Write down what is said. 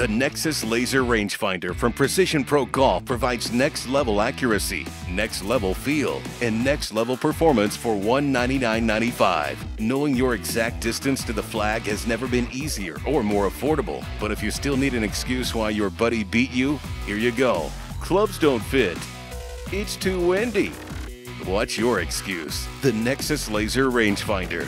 The Nexus Laser Rangefinder from Precision Pro Golf provides next level accuracy, next level feel, and next level performance for $199.95. Knowing your exact distance to the flag has never been easier or more affordable. But if you still need an excuse why your buddy beat you, here you go. Clubs don't fit. It's too windy. What's your excuse? The Nexus Laser Rangefinder.